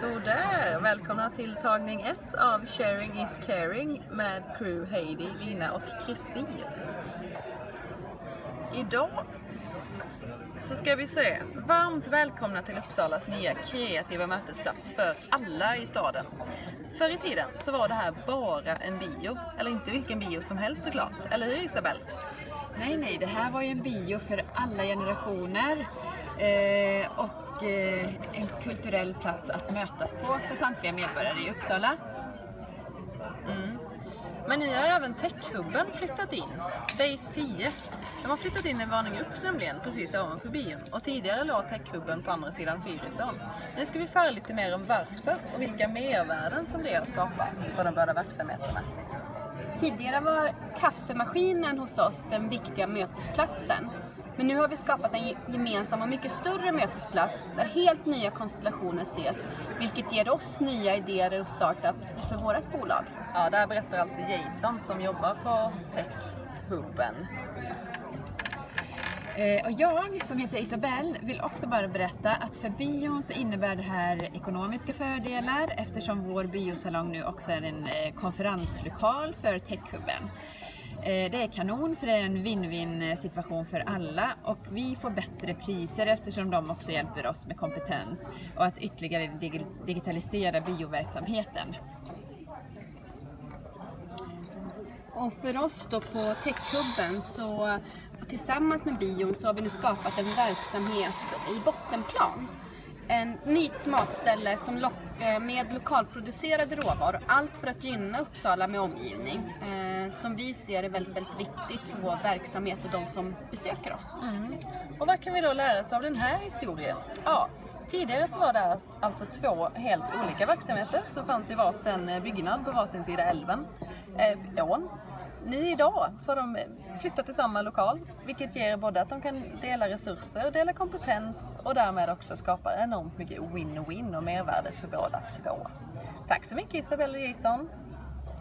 Sådär, välkomna till tagning ett av Sharing is caring med crew Heidi, Lina och Kristin. Idag så ska vi se, varmt välkomna till Uppsalas nya kreativa mötesplats för alla i staden. Förr i tiden så var det här bara en bio, eller inte vilken bio som helst såklart, eller hur Isabelle? Nej, nej, det här var ju en bio för alla generationer eh, och eh, en kulturell plats att mötas på för samtliga medborgare i Uppsala. Mm. Men nu har även Techhubben flyttat in. Base 10. De har flyttat in en våning upp nämligen, precis ovanför bion. Och tidigare låg Techhubben på andra sidan Fyrisån. Nu ska vi föra lite mer om varför och vilka mervärden som det har skapat för de båda verksamheterna. Tidigare var kaffemaskinen hos oss den viktiga mötesplatsen. Men nu har vi skapat en gemensam och mycket större mötesplats där helt nya konstellationer ses, vilket ger oss nya idéer och startups för vårt bolag. Ja, där berättar alltså Jason som jobbar på Techhubben. Eh, och jag, som heter Isabelle, vill också bara berätta att för bion så innebär det här ekonomiska fördelar eftersom vår biosalong nu också är en eh, konferenslokal för Techhubben. Eh, det är kanon för det är en win-win eh, situation för alla och vi får bättre priser eftersom de också hjälper oss med kompetens och att ytterligare digitalisera bioverksamheten. Och för oss då på Techhubben så tillsammans med bion så har vi nu skapat en verksamhet i bottenplan. En nytt matställe som lock, eh, med lokalproducerade råvaror. Allt för att gynna Uppsala med omgivning. Eh, som vi ser är väldigt, väldigt viktigt för vår verksamhet och de som besöker oss. Mm. Och vad kan vi då lära oss av den här historien? Ja, tidigare så var det alltså, alltså två helt olika verksamheter som fanns i varsin eh, byggnad på varsin sida älven, eh, ån. Nu idag så har de flyttat till samma lokal, vilket ger både att de kan dela resurser, dela kompetens och därmed också skapa en enormt mycket win-win och mervärde för båda två. Tack så mycket Isabella och Jason!